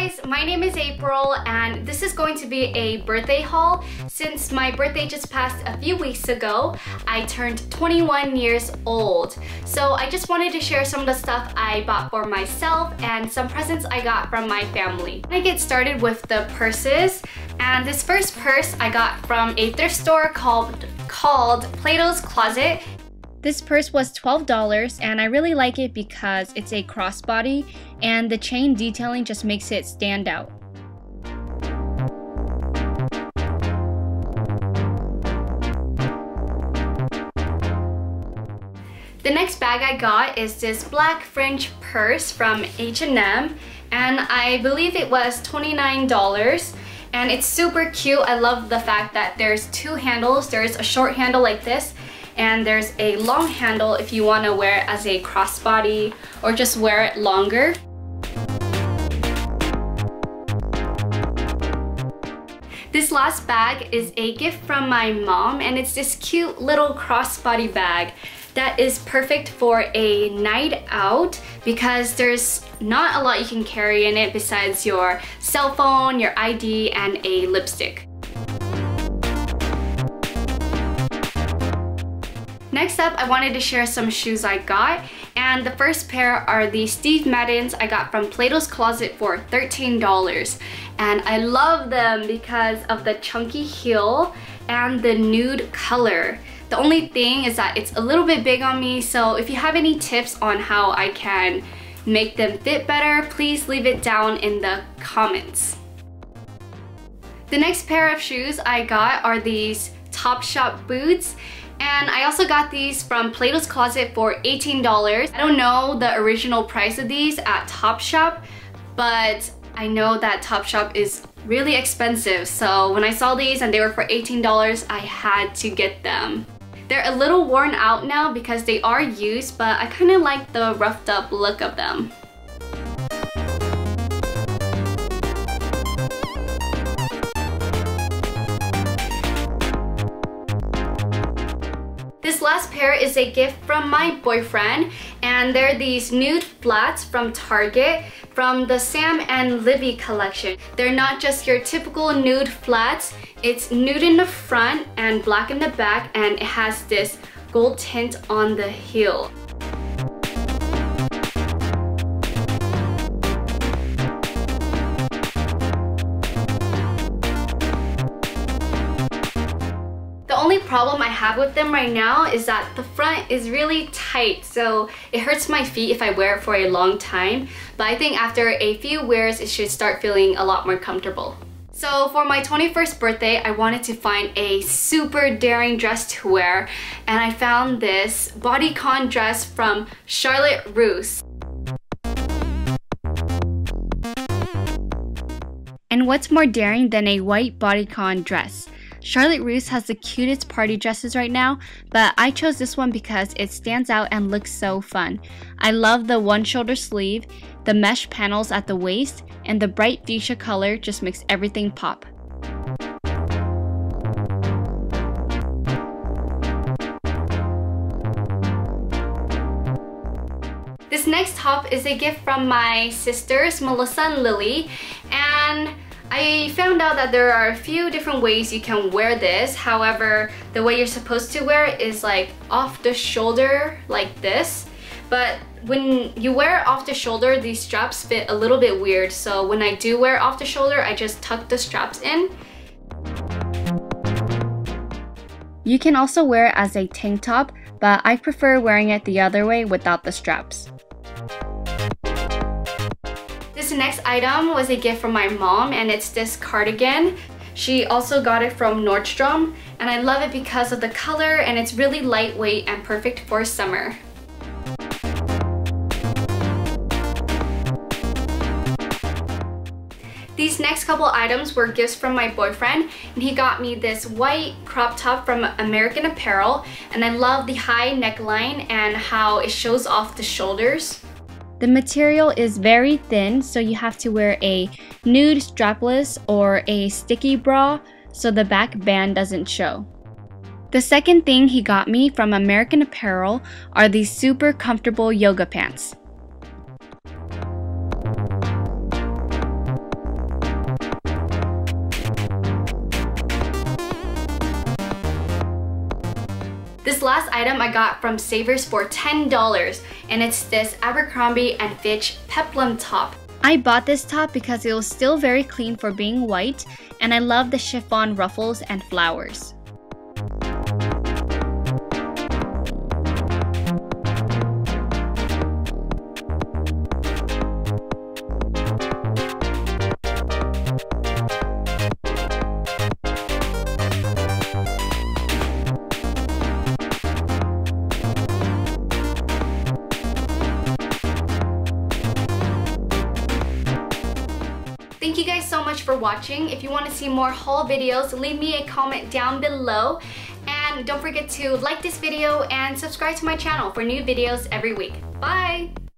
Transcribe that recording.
guys, my name is April and this is going to be a birthday haul. Since my birthday just passed a few weeks ago, I turned 21 years old. So I just wanted to share some of the stuff I bought for myself and some presents I got from my family. I get started with the purses and this first purse I got from a thrift store called called Plato's Closet this purse was $12 and I really like it because it's a crossbody and the chain detailing just makes it stand out. The next bag I got is this black fringe purse from H&M and I believe it was $29 and it's super cute. I love the fact that there's two handles. There's a short handle like this and there's a long handle if you want to wear it as a crossbody or just wear it longer. This last bag is a gift from my mom and it's this cute little crossbody bag that is perfect for a night out because there's not a lot you can carry in it besides your cell phone, your ID, and a lipstick. Next up, I wanted to share some shoes I got. And the first pair are the Steve Maddens I got from Plato's Closet for $13. And I love them because of the chunky heel and the nude color. The only thing is that it's a little bit big on me, so if you have any tips on how I can make them fit better, please leave it down in the comments. The next pair of shoes I got are these Topshop boots and I also got these from Plato's Closet for $18. I don't know the original price of these at Topshop, but I know that Topshop is really expensive. So when I saw these and they were for $18, I had to get them. They're a little worn out now because they are used, but I kind of like the roughed up look of them. Pair is a gift from my boyfriend and they're these nude flats from Target from the Sam and Libby collection. They're not just your typical nude flats, it's nude in the front and black in the back and it has this gold tint on the heel. Have with them right now is that the front is really tight so it hurts my feet if I wear it for a long time but I think after a few wears it should start feeling a lot more comfortable. So for my 21st birthday, I wanted to find a super daring dress to wear and I found this bodycon dress from Charlotte Russe. And what's more daring than a white bodycon dress? Charlotte Russe has the cutest party dresses right now, but I chose this one because it stands out and looks so fun. I love the one shoulder sleeve, the mesh panels at the waist, and the bright fuchsia color just makes everything pop. This next top is a gift from my sisters, Melissa and Lily, and I found out that there are a few different ways you can wear this. However, the way you're supposed to wear it is like off the shoulder like this. But when you wear it off the shoulder, these straps fit a little bit weird. So when I do wear it off the shoulder, I just tuck the straps in. You can also wear it as a tank top, but I prefer wearing it the other way without the straps. Next item was a gift from my mom and it's this cardigan. She also got it from Nordstrom and I love it because of the color and it's really lightweight and perfect for summer. These next couple items were gifts from my boyfriend and he got me this white crop top from American Apparel and I love the high neckline and how it shows off the shoulders. The material is very thin, so you have to wear a nude strapless or a sticky bra so the back band doesn't show. The second thing he got me from American Apparel are these super comfortable yoga pants. This last item I got from Savers for $10 and it's this Abercrombie & Fitch peplum top. I bought this top because it was still very clean for being white and I love the chiffon ruffles and flowers. Much for watching. If you want to see more haul videos, leave me a comment down below. And don't forget to like this video and subscribe to my channel for new videos every week. Bye!